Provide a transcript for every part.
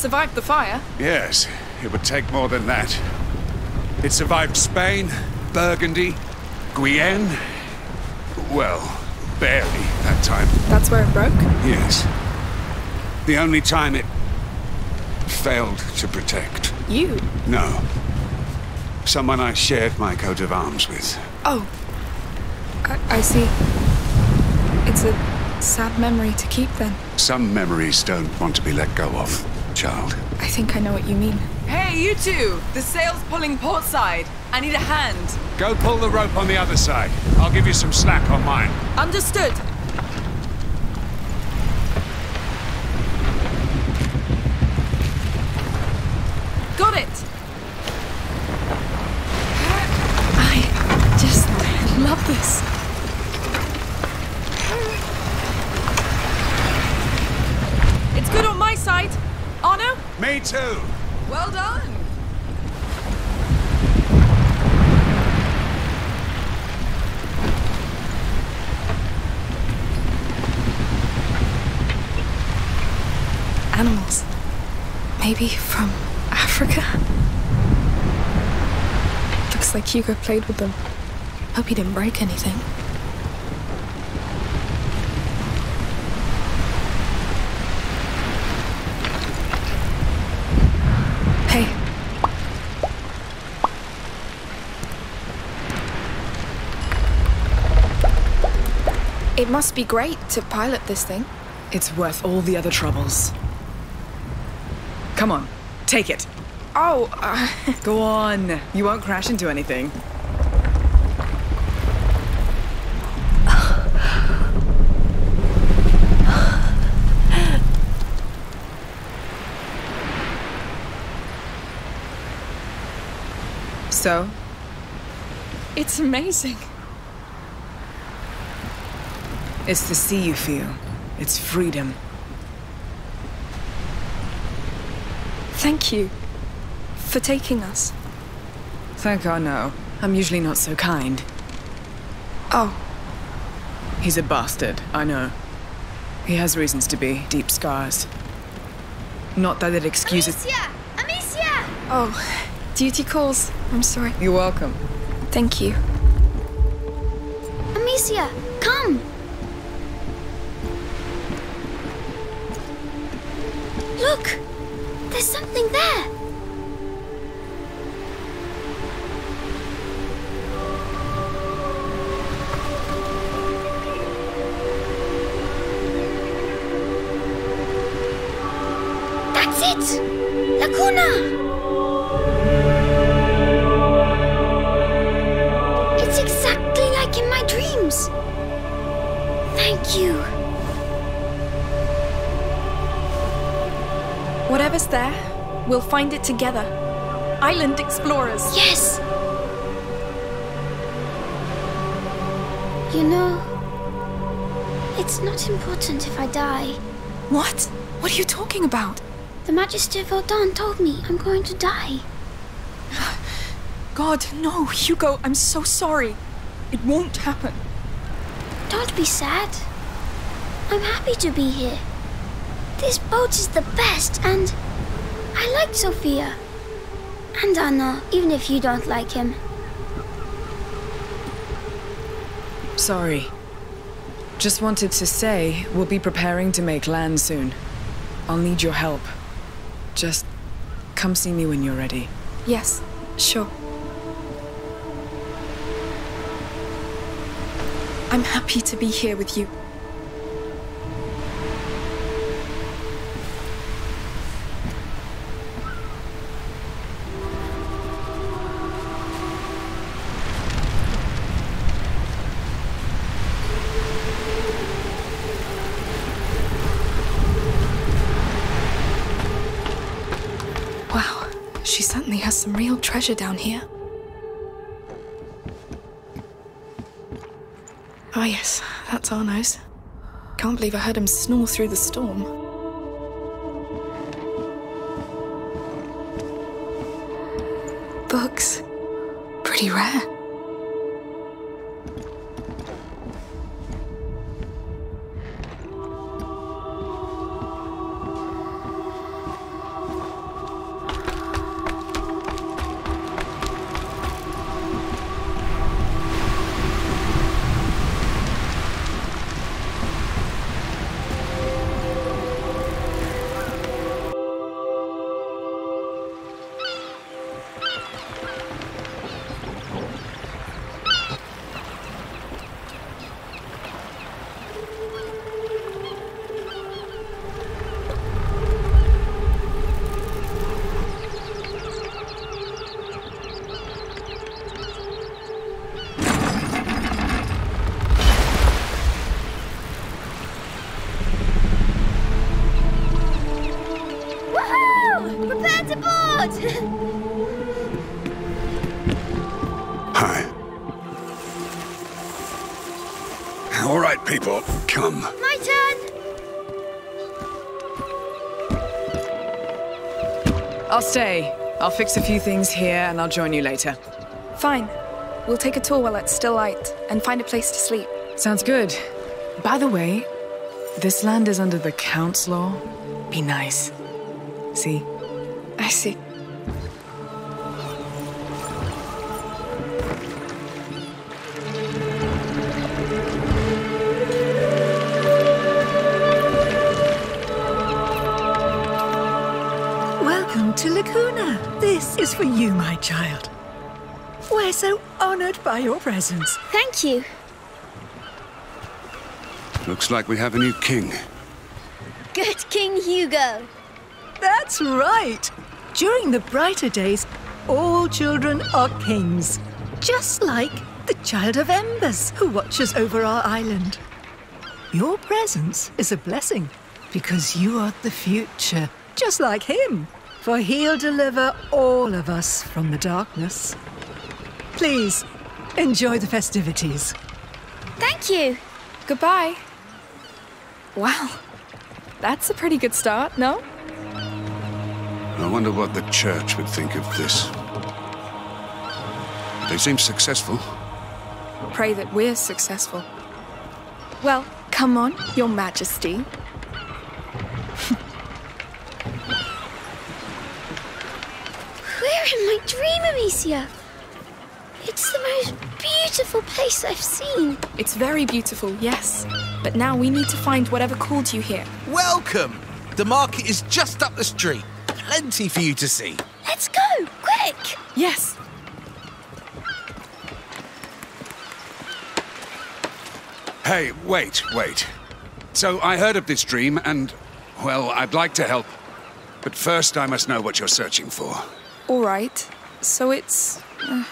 survived the fire? Yes, it would take more than that. It survived Spain, Burgundy, Guyenne. Well, barely that time. That's where it broke? Yes. The only time it failed to protect. You? No. Someone I shared my coat of arms with. Oh. I, I see. It's a sad memory to keep then. Some memories don't want to be let go of, child. I think I know what you mean. Hey, you two! The sail's pulling port side. I need a hand. Go pull the rope on the other side. I'll give you some slack on mine. Understood. Got it! I just love this. It's good on my side. Arnaud? Me too. Well done. Animals. Maybe from Africa? Looks like Hugo played with them. Hope he didn't break anything. Hey. It must be great to pilot this thing. It's worth all the other troubles. Come on, take it. Oh, uh, Go on. You won't crash into anything. So, it's amazing. it's the sea you feel. It's freedom. Thank you for taking us. Thank Arnaud. I'm usually not so kind. Oh, He's a bastard, I know. He has reasons to be, deep scars. Not that it excuses. Amicia! Amicia! oh, duty calls. I'm sorry. You're welcome. Thank you. Amicia, come! Look! There's something there! That's it! La Cuna! We'll find it together. Island explorers. Yes. You know, it's not important if I die. What? What are you talking about? The Magister Vaudin told me I'm going to die. God, no, Hugo, I'm so sorry. It won't happen. Don't be sad. I'm happy to be here. This boat is the best, and I like Sophia. And Arnaud, even if you don't like him. Sorry. Just wanted to say we'll be preparing to make land soon. I'll need your help. Just come see me when you're ready. Yes, sure. I'm happy to be here with you. Treasure down here. Oh, yes, that's Arnaud's. Can't believe I heard him snore through the storm. Books. Pretty rare. I'll stay. I'll fix a few things here and I'll join you later. Fine. We'll take a tour while it's still light and find a place to sleep. Sounds good. By the way, this land is under the Count's law. Be nice. See? I see. For you, my child. We're so honored by your presence. Thank you. Looks like we have a new king. Good King Hugo. That's right. During the brighter days, all children are kings. Just like the Child of Embers who watches over our island. Your presence is a blessing because you are the future, just like him. For he'll deliver all of us from the darkness. Please, enjoy the festivities. Thank you. Goodbye. Wow. That's a pretty good start, no? I wonder what the church would think of this. They seem successful. Pray that we're successful. Well, come on, Your Majesty. We're in my dream, Amicia. It's the most beautiful place I've seen. It's very beautiful, yes. But now we need to find whatever called you here. Welcome! The market is just up the street. Plenty for you to see. Let's go, quick! Yes. Hey, wait, wait. So I heard of this dream, and, well, I'd like to help. But first, I must know what you're searching for. All right. So it's. Uh,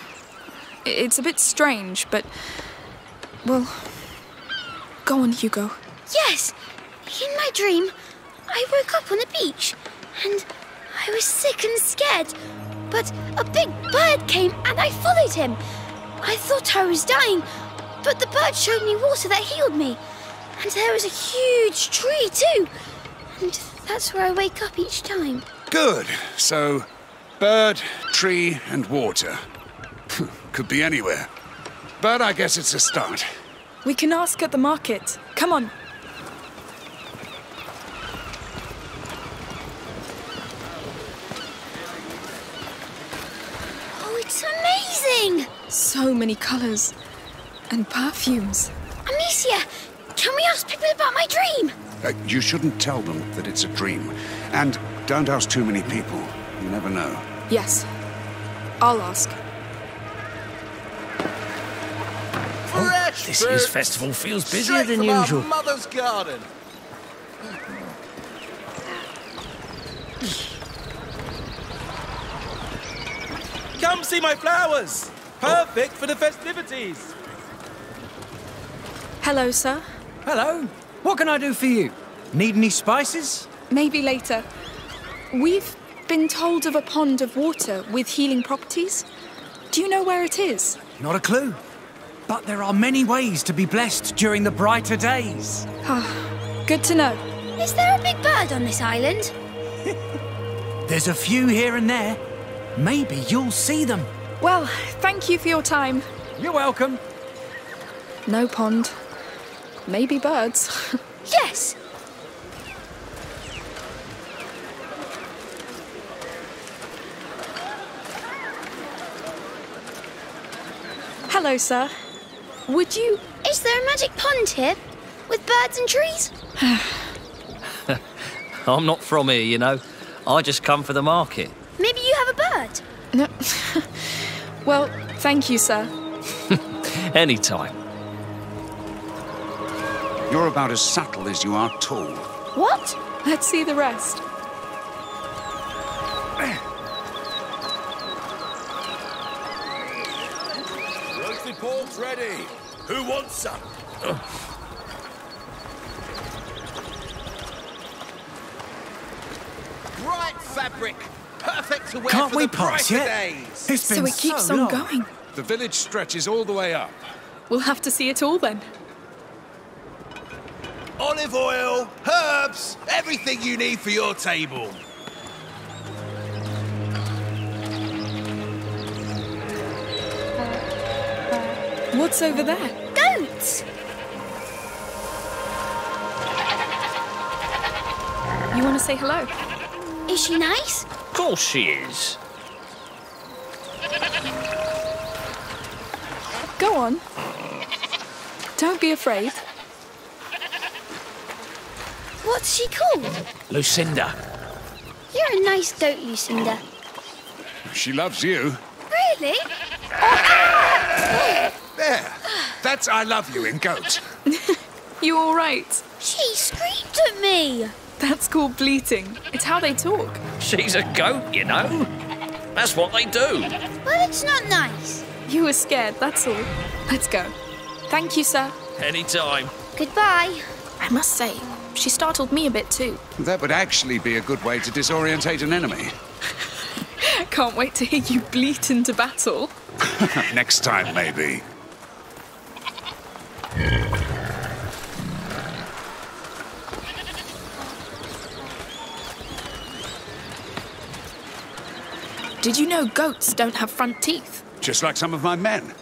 it's a bit strange, but. Well. Go on, Hugo. Yes, in my dream, I woke up on the beach and I was sick and scared. But a big bird came and I followed him. I thought I was dying, but the bird showed me water that healed me. And there was a huge tree too. And that's where I wake up each time. Good. So, bird, tree, and water. Could be anywhere. But I guess it's a start. We can ask at the market. Come on. Oh, it's amazing! So many colors and perfumes. Amicia, can we ask people about my dream? Uh, you shouldn't tell them that it's a dream. And don't ask too many people. You never know. Yes. I'll ask. Fresh This year's festival feels busier than from our usual. mother's garden. Come see my flowers! Perfect for the festivities! Hello, sir. Hello. What can I do for you? Need any spices? Maybe later. We've been told of a pond of water with healing properties. Do you know where it is? Not a clue. But there are many ways to be blessed during the brighter days. Ah, Good to know. Is there a big bird on this island? There's a few here and there. Maybe you'll see them. Well, thank you for your time. You're welcome. No pond. Maybe birds. Yes! Hello, sir. Would you. Is there a magic pond here? With birds and trees? I'm not from here, you know. I just come for the market. Maybe you have a bird? No. well, thank you, sir. Anytime. You're about as subtle as you are tall. What? Let's see the rest. Ready. Who wants some? Bright fabric. Perfect to wear Can't for we the pass yet? days. It's been So it keeps on long. going. The village stretches all the way up. We'll have to see it all then. Olive oil, herbs, everything you need for your table. What's over there? Goats! You want to say hello? Is she nice? Of course she is. Go on. Don't be afraid. What's she called? Lucinda. You're a nice goat, Lucinda. She loves you. Really? There. That's I love you in goat. You all right? She screamed at me. That's called bleating. It's how they talk. She's a goat, you know. That's what they do. Well, it's not nice. You were scared, that's all. Let's go. Thank you, sir. Anytime. Goodbye. I must say, she startled me a bit too. That would actually be a good way to disorientate an enemy. Can't wait to hear you bleat into battle. Next time, maybe. Did you know goats don't have front teeth? Just like some of my men.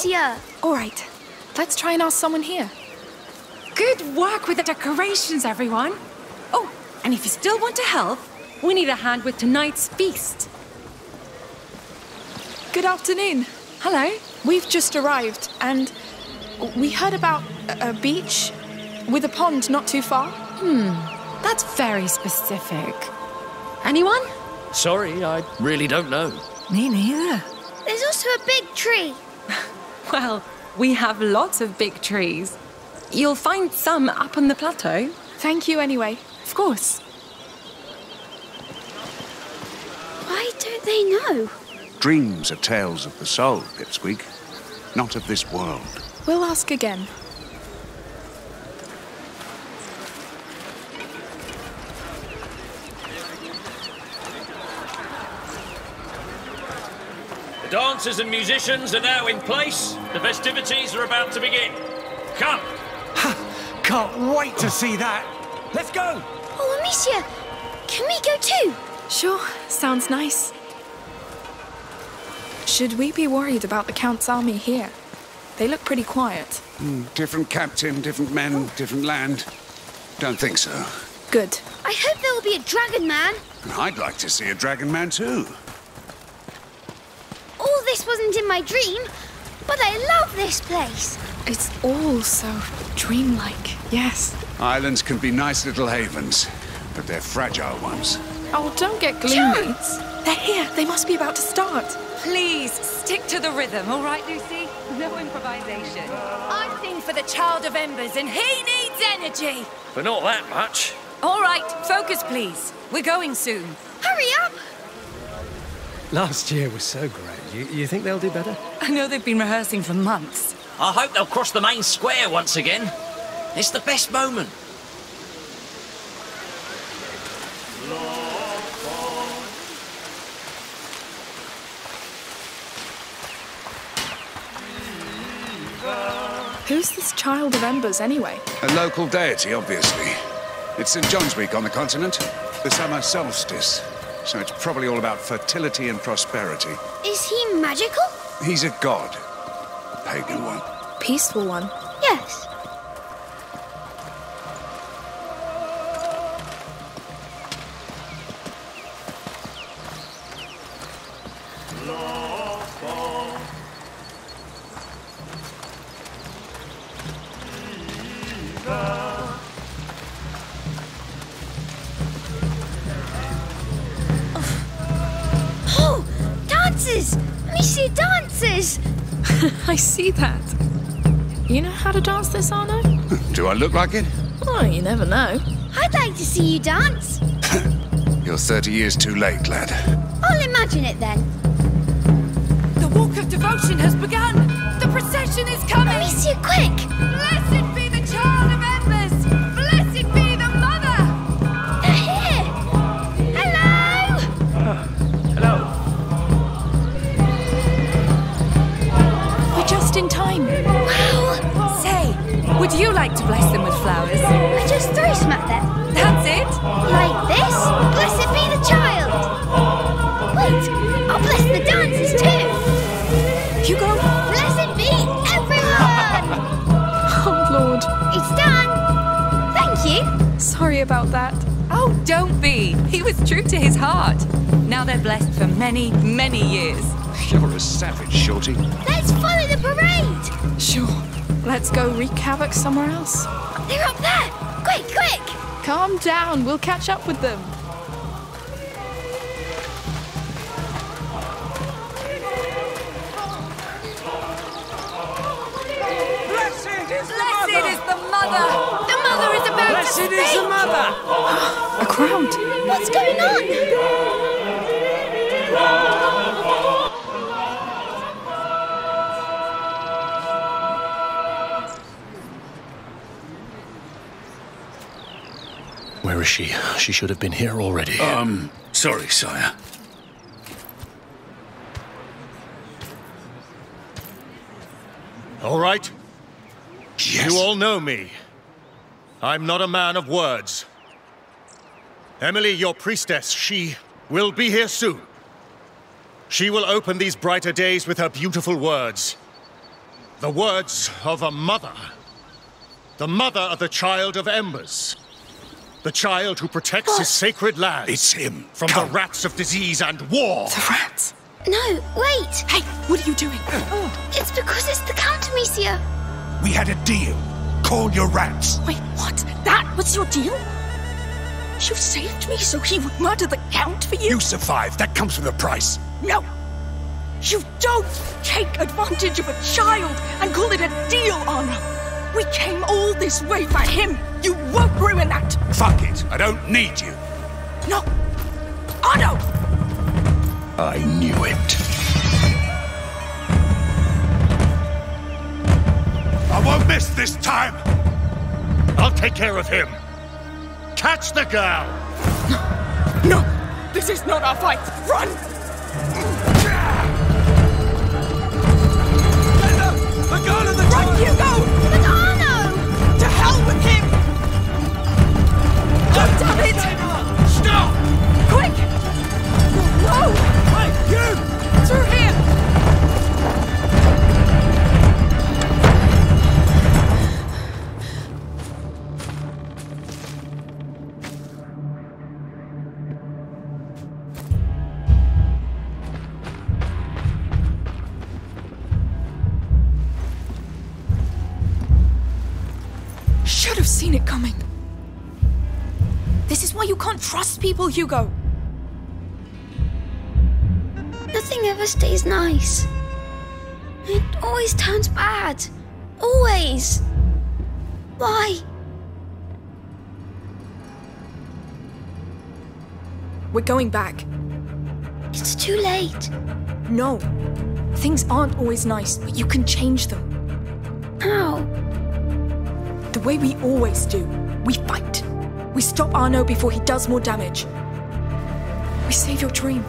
Amicia. All right, let's try and ask someone here. Good work with the decorations, everyone. Oh, and if you still want to help, we need a hand with tonight's feast. Good afternoon. Hello. We've just arrived and we heard about a, a beach with a pond not too far. Hmm, that's very specific. Anyone? Sorry, I really don't know. Me neither. There's also a big tree. Well, we have lots of big trees. You'll find some up on the plateau. Thank you anyway. Of course. Why don't they know? Dreams are tales of the soul, Pipsqueak. Not of this world. We'll ask again. The dancers and musicians are now in place. The festivities are about to begin. Come. Can't wait to see that. Let's go. Oh, Amicia, can we go too? Sure, sounds nice. Should we be worried about the Count's army here? They look pretty quiet. Hmm, different captain, different men, oh. different land. Don't think so. Good. I hope there will be a dragon man. I'd like to see a dragon man too. All this wasn't in my dream, but I love this place. It's all so dreamlike. Yes. Islands can be nice little havens, but they're fragile ones. Oh, don't get gloomy. Chance! They're here. They must be about to start. Please stick to the rhythm, all right, Lucy? No improvisation. I sing for the Child of Embers, and he needs energy. But not that much. All right, focus, please. We're going soon. Hurry up! Last year was so great. You, you think they'll do better? I know they've been rehearsing for months. I hope they'll cross the main square once again. It's the best moment. Who's this Child of Embers anyway? A local deity, obviously. It's St. John's Week on the continent, the summer solstice. So it's probably all about fertility and prosperity. Is he magical? He's a god. A pagan one. Peaceful one. Yes. I see that. You know how to dance this, Arnaud? Do I look like it? Well, you never know. I'd like to see you dance. You're 30 years too late, lad. I'll imagine it then. The walk of devotion has begun. The procession is coming. Amicia, quick! Blessed would you like to bless them with flowers? I just throw some at them. That's it. Like this. Blessed be the child. Wait, I'll bless the dancers too. Hugo. Blessed be everyone. Oh, Lord. it's done. Thank you. Sorry about that. Oh, don't be. He was true to his heart. Now they're blessed for many, many years. You're a savage, Shorty. Let's follow the parade. Sure. Let's go wreak havoc somewhere else. They're up there. Quick, quick. Calm down. We'll catch up with them. Blessed is the Blessed mother! is the mother. The mother is about Blessed to is the mother! A crowd. What's going on? Where is she? She should have been here already. Um, sorry, sire. All right? Yes. You all know me. I'm not a man of words. Emilie, your priestess, she will be here soon. She will open these brighter days with her beautiful words. The words of a mother. The mother of the child of embers. The child who protects his sacred land. It's him. From Come. the rats of disease and war. The rats. No, wait. Hey, what are you doing? Oh, it's because it's the Count Amicia. We had a deal. Call your rats. Wait, what? That was your deal? You saved me so he would murder the Count for you? You survived. That comes with a price. No! You don't take advantage of a child and call it a deal, Arnaud! We came all this way for him! You won't ruin that! Fuck it. I don't need you. No! Oh, Arnaud! I knew it. I won't miss this time. I'll take care of him. Catch the girl! No, No! This is not our fight! Run! Should have seen it coming. Why you can't trust people, Hugo. Nothing ever stays nice. It always turns bad. Always. Why? We're going back. It's too late. No. Things aren't always nice, but you can change them. How? The way we always do. We fight. We stop Arnaud before he does more damage. We save your dream.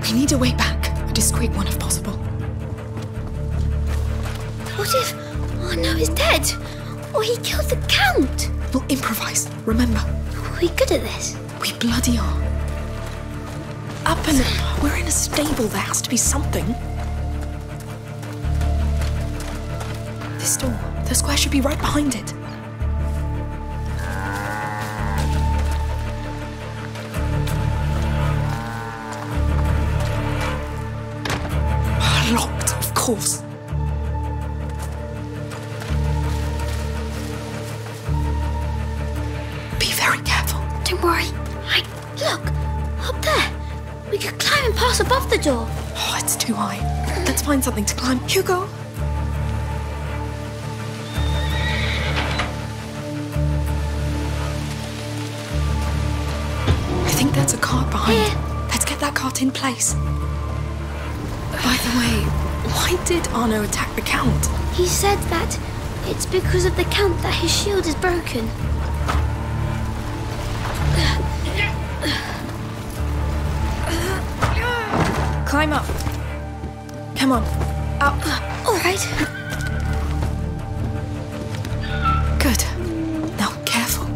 We need a way back, a discreet one if possible. What if Arnaud is dead? Or he killed the Count? We'll improvise, remember? Are we good at this? We bloody are. Up and up. we're in a stable, there has to be something. This door, the square should be right behind it. Locked, of course. Be very careful. Don't worry. I look up there. We could climb and pass above the door. Oh, it's too high. Let's find something to climb. Hugo! In place. By the way, why did Arnaud attack the Count? He said that it's because of the Count that his shield is broken. Climb up. Come on. Up. All right. Good. Now, careful.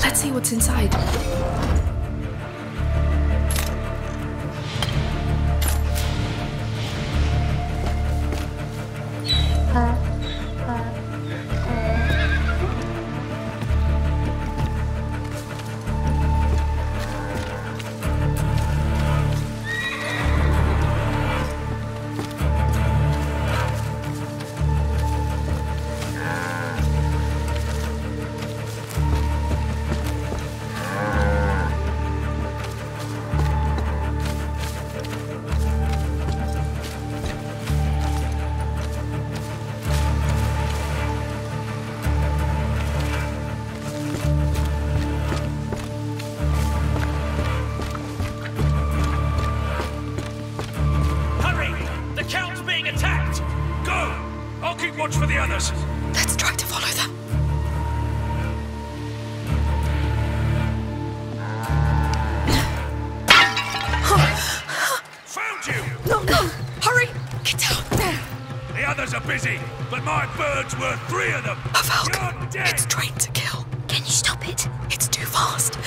Let's see what's inside. Watch for the others. Let's try to follow them. Found you! No, no! Hurry! Get down! The others are busy, but my bird's worth three of them. A falcon. It's trained to kill. Can you stop it? It's too fast.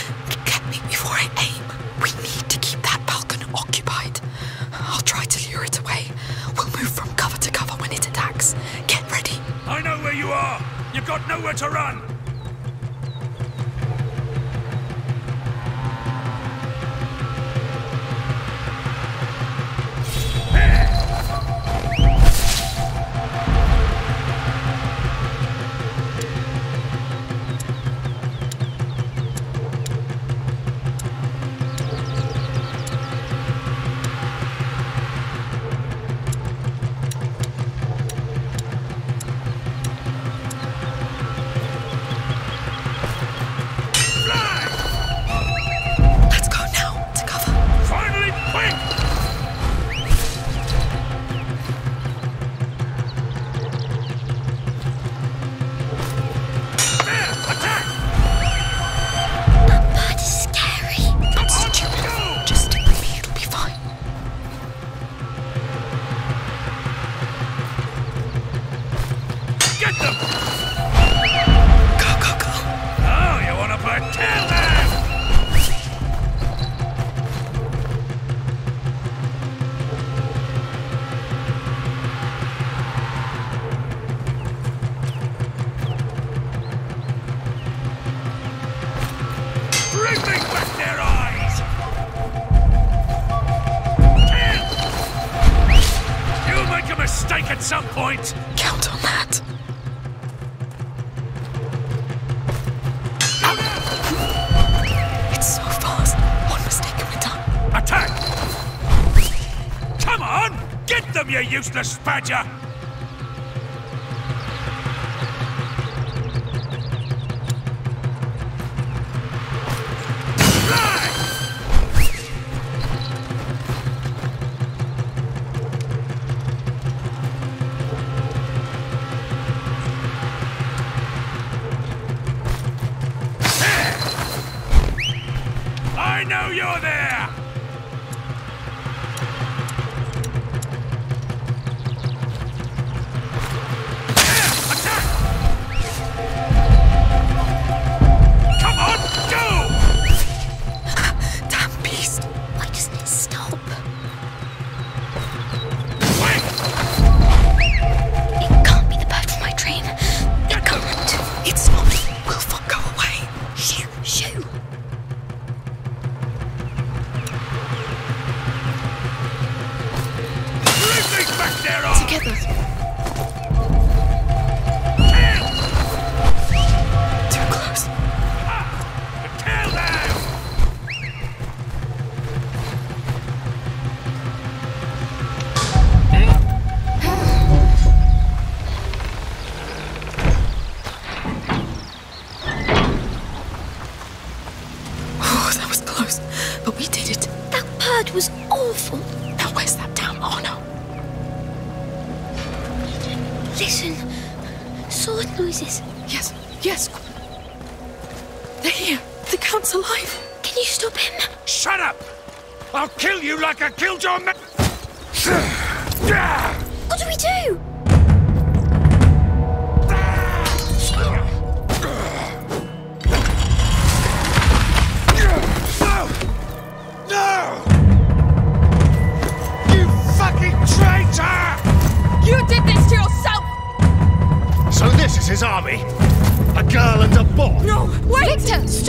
Got nowhere to run. Get them, you useless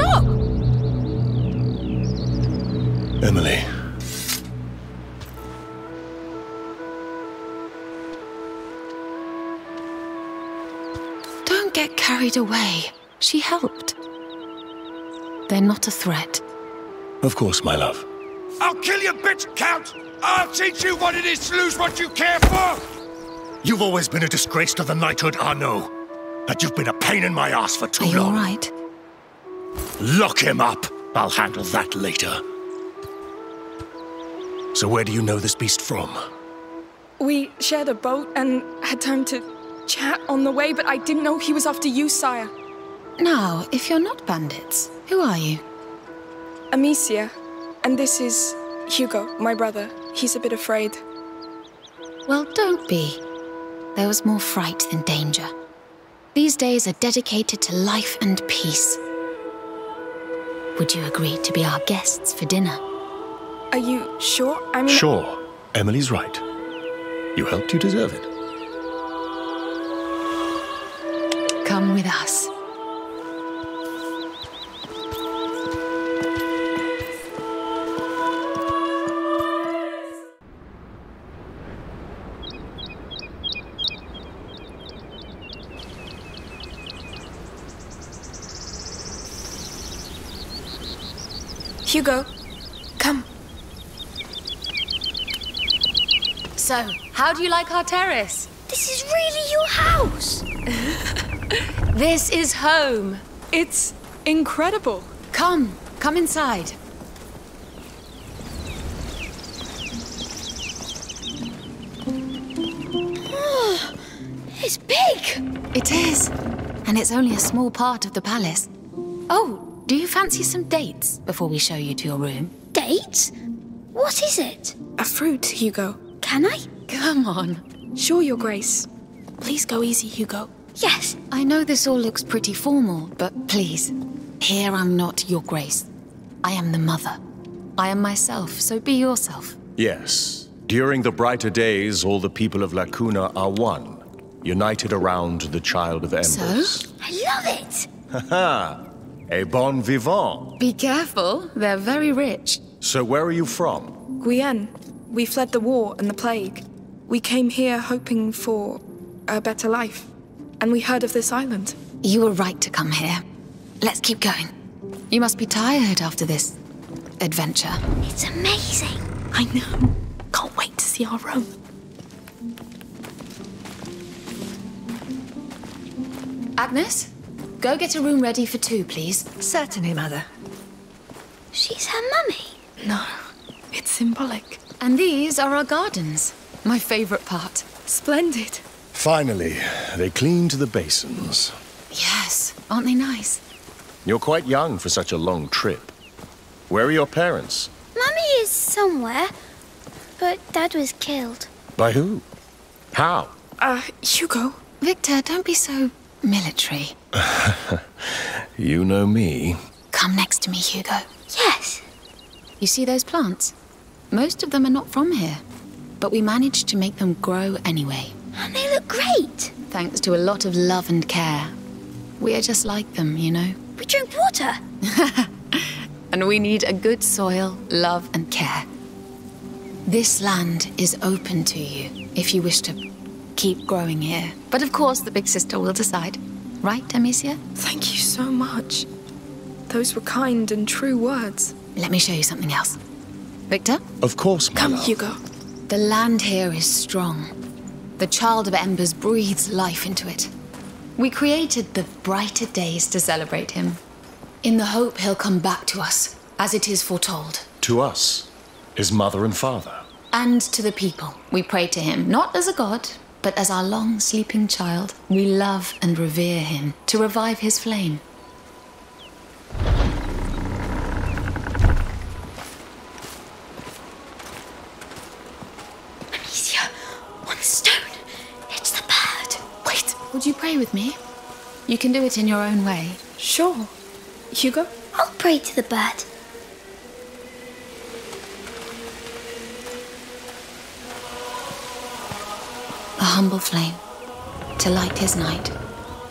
wait! Emilie. Don't get carried away. She helped. They're not a threat. Of course, my love. I'll kill you, bitch, Count! I'll teach you what it is to lose what you care for! You've always been a disgrace to the knighthood, Arnaud. And you've been a pain in my ass for too Are you long. all right? Lock him up. I'll handle that later. So where do you know this beast from? We shared a boat and had time to chat on the way, but I didn't know he was after you, sire. Now, if you're not bandits, who are you? Amicia. And this is Hugo, my brother. He's a bit afraid. Well, don't be. There was more fright than danger. These days are dedicated to life and peace. Would you agree to be our guests for dinner? Are you sure? I mean. Sure. Emilie's right. You helped, you deserve it. Come with us. Hugo, come. So, how do you like our terrace? This is really your house. This is home. It's incredible. Come, come inside. Oh, it's big. It is. And it's only a small part of the palace. Oh, do you fancy some dates before we show you to your room? Dates? What is it? A fruit, Hugo. Can I? Come on. Sure, Your Grace. Please go easy, Hugo. Yes. I know this all looks pretty formal, but please, here I'm not your grace. I am the mother. I am myself, so be yourself. Yes. During the brighter days, all the people of La Cuna are one, united around the Child of Embers. So? I love it. Haha! A bon vivant. Be careful, they're very rich. So where are you from? Guyenne. We fled the war and the plague. We came here hoping for a better life. And we heard of this island. You were right to come here. Let's keep going. You must be tired after this adventure. It's amazing. I know. Can't wait to see our room. Agnes, go get a room ready for two, please. Certainly, Mother. She's her mummy. No, it's symbolic. And these are our gardens. My favorite part. Splendid. Finally, they cleaned the basins. Yes, aren't they nice? You're quite young for such a long trip. Where are your parents? Mummy is somewhere, but Dad was killed. By who? How? Uh, Hugo. Victor, don't be so military. You know me. Come next to me, Hugo. Yes. You see those plants? Most of them are not from here, but we managed to make them grow anyway. And they look great. Thanks to a lot of love and care. We are just like them, you know? We drink water. And we need a good soil, love, and care. This land is open to you if you wish to keep growing here. But of course, the big sister will decide. Right, Amicia? Thank you so much. Those were kind and true words. Let me show you something else. Victor? Of course, my Come, love. Hugo. The land here is strong. The Child of Embers breathes life into it. We created the brighter days to celebrate him, in the hope he'll come back to us, as it is foretold. To us. His mother and father. And to the people. We pray to him, not as a god, but as our long sleeping child. We love and revere him to revive his flame. Amicia, one stone. It's the bird. Wait, would you pray with me? You can do it in your own way. Sure. Hugo? I'll pray to the bird. Humble flame to light his night,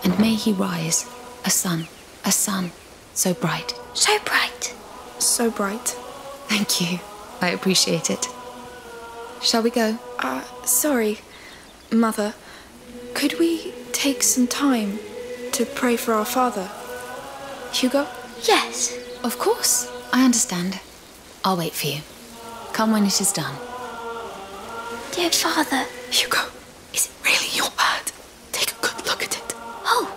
and may he rise, a sun, a sun so bright. So bright. So bright. Thank you. I appreciate it. Shall we go? Uh, sorry, Mother. Could we take some time to pray for our father? Hugo? Yes. Of course. I understand. I'll wait for you. Come when it is done. Dear Father. Hugo, is it really your bird? Take a good look at it. Oh,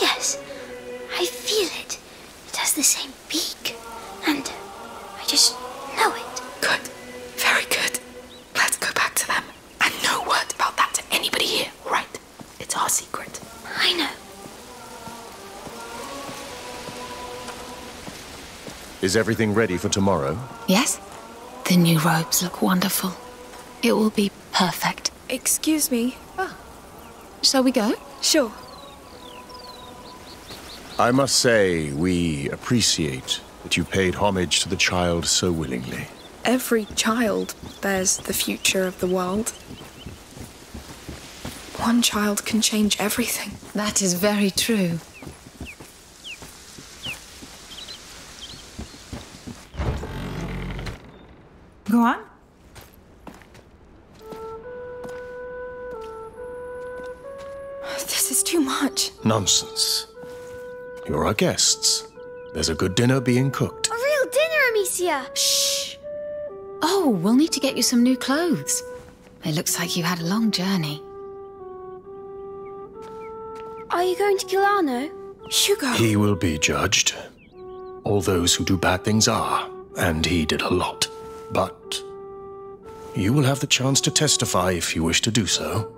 yes. I feel it. It has the same beak. And I just know it. Good. Very good. Let's go back to them. And no word about that to anybody here, right? It's our secret. I know. Is everything ready for tomorrow? Yes? The new robes look wonderful. It will be perfect. Excuse me. Ah. Shall we go? Sure. I must say, we appreciate that you paid homage to the child so willingly. Every child bears the future of the world. One child can change everything. That is very true. Nonsense. You're our guests. There's a good dinner being cooked. A real dinner, Amicia. Shh. Oh, we'll need to get you some new clothes. It looks like you had a long journey. Are you going to kill Arnaud? Hugo. He will be judged. All those who do bad things are, and he did a lot. But you will have the chance to testify if you wish to do so.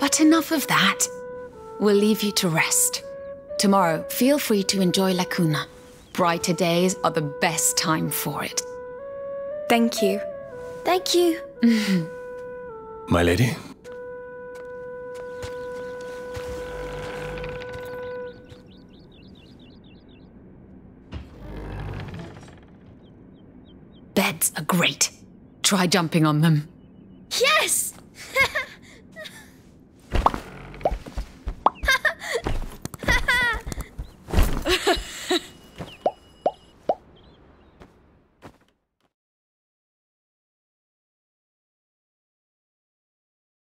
But enough of that. We'll leave you to rest. Tomorrow, feel free to enjoy La Cuna. Brighter days are the best time for it. Thank you. Thank you. My lady? Beds are great. Try jumping on them. Yes!